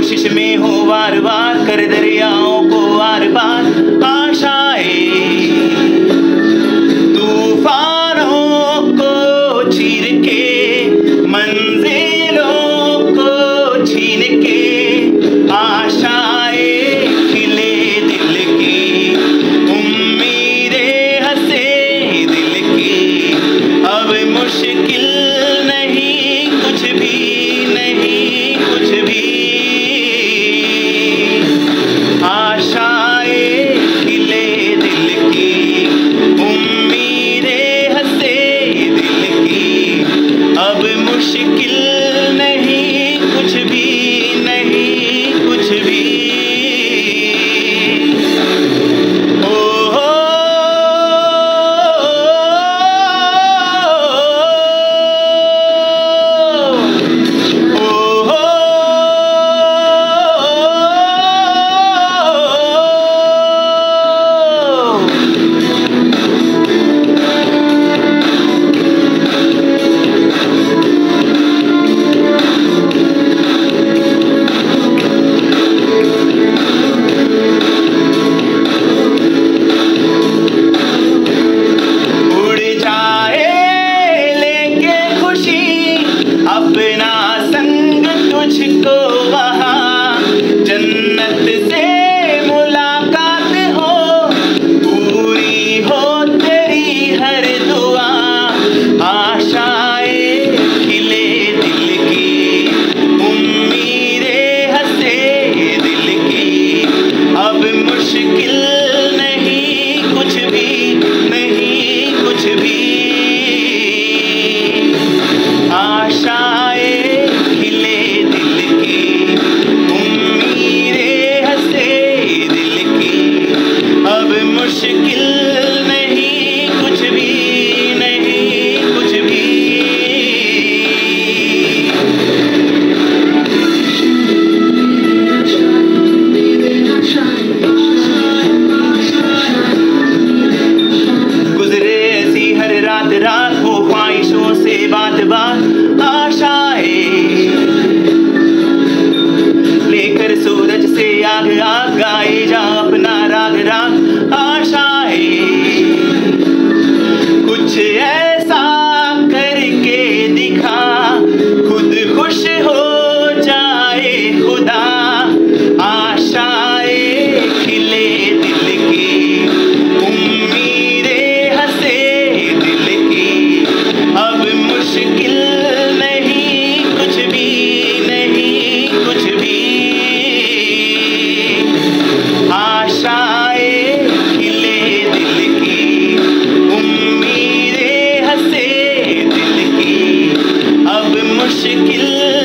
कोशिश में हो वार वार कर दरियाओं को आर पार आशाए छीन के आशाए खिले दिल की, उम्मीदें हंसे दिल की। अब मुश्किल नहीं कुछ भी। अपना संग तुझको वहाँ जन्नत से मुलाकात हो, पूरी हो तेरी हर दुआ। आशाएँ खिले दिल की, उम्मीदें हंसे दिल की। अब मुश्किल नहीं, कुछ भी नहीं, कुछ भी रात रात हो ख्वाहिशों से बात बात आशाए लेकर सूरज से आग आग गाए जा अपना राग राग, आशा shekill